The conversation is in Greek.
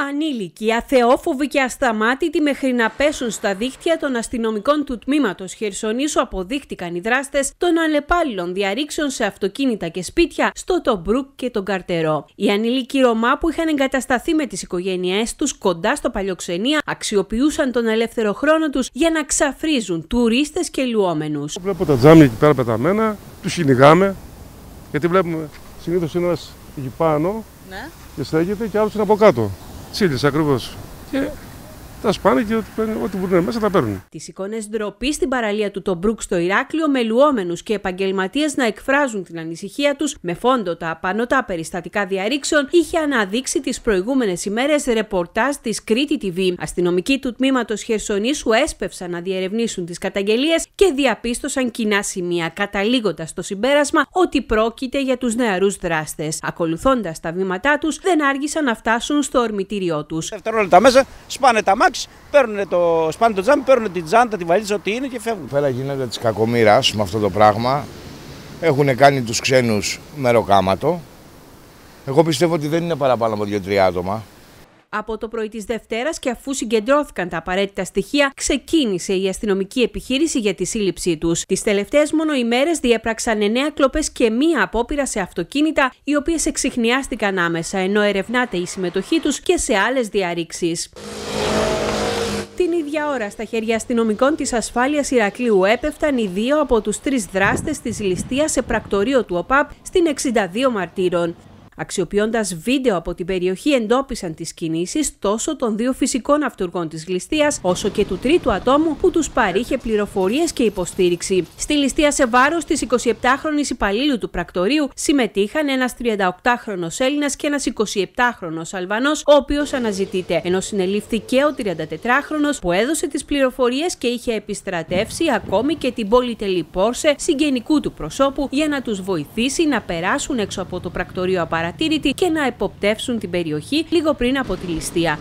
Ανήλικοι, αθεόφοβοι και ασταμάτητοι μέχρι να πέσουν στα δίχτυα των αστυνομικών του τμήματος Χερσονήσου αποδείχτηκαν οι δράστες των αλλεπάλληλων διαρρήξεων σε αυτοκίνητα και σπίτια στο Τομπρούκ και τον Καρτερό. Οι ανήλικοι Ρωμά που είχαν εγκατασταθεί με τις οικογένειές τους κοντά στο παλιοξενία αξιοποιούσαν τον ελεύθερο χρόνο τους για να ξαφρίζουν τουρίστες και λουόμενους. Βλέπω τα τζάμια εκεί πέρα πεταμένα, τους κυνηγάμε γιατί βλέπουμε συνήθως είναι ένας εκεί πάνω ναι. και στέκεται και άλλος είναι από κάτω. Τσίλες ακριβώς. Και τα σπάνε και ό,τι μπορούν μέσα τα παίρνουν. Τις εικόνες ντροπή στην παραλία του Τομπρούκ στο Ηράκλειο με λουόμενου και επαγγελματίες να εκφράζουν την ανησυχία τους με φόντο τα απανοτά περιστατικά διαρρήξεων είχε αναδείξει τις προηγούμενες ημέρες ρεπορτάζ της Κρήτη TV. Αστυνομικοί του τμήματος Χερσονήσου έσπευσαν να διερευνήσουν τις καταγγελίες και διαπίστωσαν κοινά σημεία, καταλήγοντας στο συμπέρασμα ότι πρόκειται για τους νεαρούς δράστες. Ακολουθώντας τα βήματά τους, δεν άργησαν να φτάσουν στο ορμητήριό τους. Δευτερόλεπτα μέσα σπάνε τα αμάξι, παίρνουν το, σπάνε το τζάμι, παίρνουν την τσάντα, τη βαλίτσα, ό,τι είναι και φεύγουν. Πέρα γίνεται τη κακομοίρας με αυτό το πράγμα. Έχουν κάνει τους ξένους μεροκάματο. Εγώ πιστεύω ότι δεν είναι παραπάνω από δύο-τρία άτομα. Από το πρωί της Δευτέρας και αφού συγκεντρώθηκαν τα απαραίτητα στοιχεία, ξεκίνησε η αστυνομική επιχείρηση για τη σύλληψή τους. Τις τελευταίες μόνο ημέρες διέπραξαν εννέα κλοπές και μία απόπειρα σε αυτοκίνητα, οι οποίες εξηχνιάστηκαν άμεσα, ενώ ερευνάται η συμμετοχή τους και σε άλλες διαρρήξεις. Την ίδια ώρα, στα χέρια αστυνομικών της ασφάλειας Ηρακλείου έπεφταν οι δύο από τους τρεις δράστες της ληστεία σε πρακτορείο του ΟΠΑΠ στην 62 Μαρτύρων. Αξιοποιώντας βίντεο από την περιοχή, εντόπισαν τις κινήσεις τόσο των δύο φυσικών αυτούργων της ληστείας, όσο και του τρίτου ατόμου που τους παρήχε πληροφορίες και υποστήριξη. Στη ληστεία σε βάρος της 27χρονη υπαλλήλου του πρακτορείου συμμετείχαν ένας 38χρονο Έλληνας και ένας 27χρονο Αλβανός, ο οποίος αναζητείται, ενώ συνελήφθηκε ο 34χρονο που έδωσε τις πληροφορίες και είχε επιστρατεύσει ακόμη και την πολυτελή Πόρσε συγγενικού του προσώπου για να τους βοηθήσει να περάσουν έξω από το πρακτορείο απαρατήρητη και να εποπτεύσουν την περιοχή λίγο πριν από τη ληστεία.